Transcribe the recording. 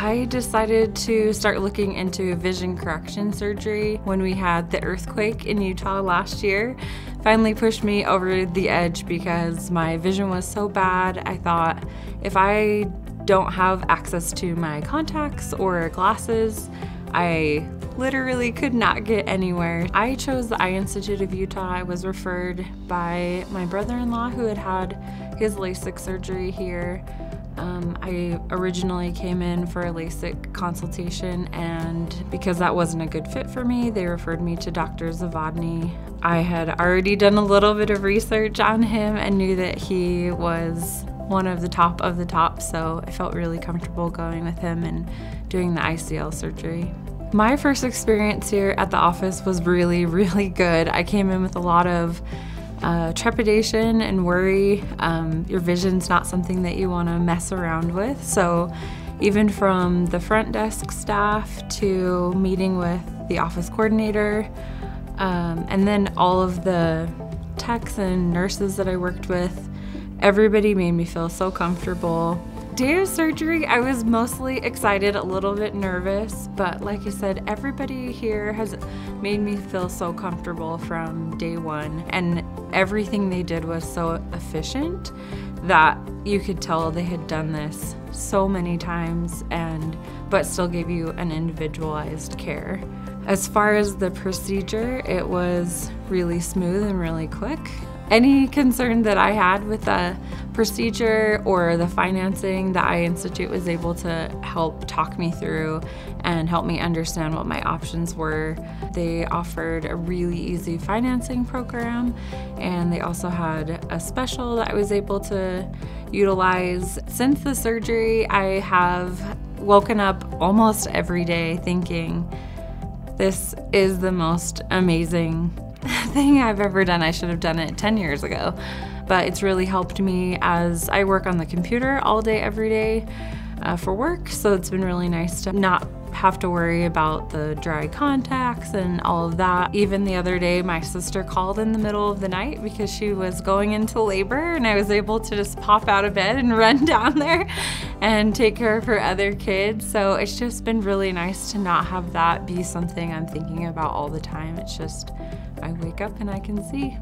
I decided to start looking into vision correction surgery when we had the earthquake in Utah last year. Finally pushed me over the edge because my vision was so bad. I thought if I don't have access to my contacts or glasses, I literally could not get anywhere. I chose the Eye Institute of Utah. I was referred by my brother-in-law who had had his LASIK surgery here. Um, I originally came in for a LASIK consultation, and because that wasn't a good fit for me, they referred me to Dr. Zawodny. I had already done a little bit of research on him and knew that he was one of the top of the top, so I felt really comfortable going with him and doing the ICL surgery. My first experience here at the office was really, really good. I came in with a lot of uh, trepidation and worry. Um, your vision's not something that you want to mess around with. So, even from the front desk staff to meeting with the office coordinator, um, and then all of the techs and nurses that I worked with, everybody made me feel so comfortable day of surgery, I was mostly excited, a little bit nervous, but like I said, everybody here has made me feel so comfortable from day one, and everything they did was so efficient that you could tell they had done this so many times and but still gave you an individualized care. As far as the procedure, it was really smooth and really quick. Any concern that I had with the procedure or the financing, the Eye Institute was able to help talk me through and help me understand what my options were. They offered a really easy financing program and they also had a special that I was able to utilize. Since the surgery, I have woken up almost every day thinking, this is the most amazing thing I've ever done. I should have done it 10 years ago. But it's really helped me as I work on the computer all day, every day uh, for work. So it's been really nice to not have to worry about the dry contacts and all of that. Even the other day, my sister called in the middle of the night because she was going into labor, and I was able to just pop out of bed and run down there and take care of her other kids. So it's just been really nice to not have that be something I'm thinking about all the time. It's just, I wake up and I can see.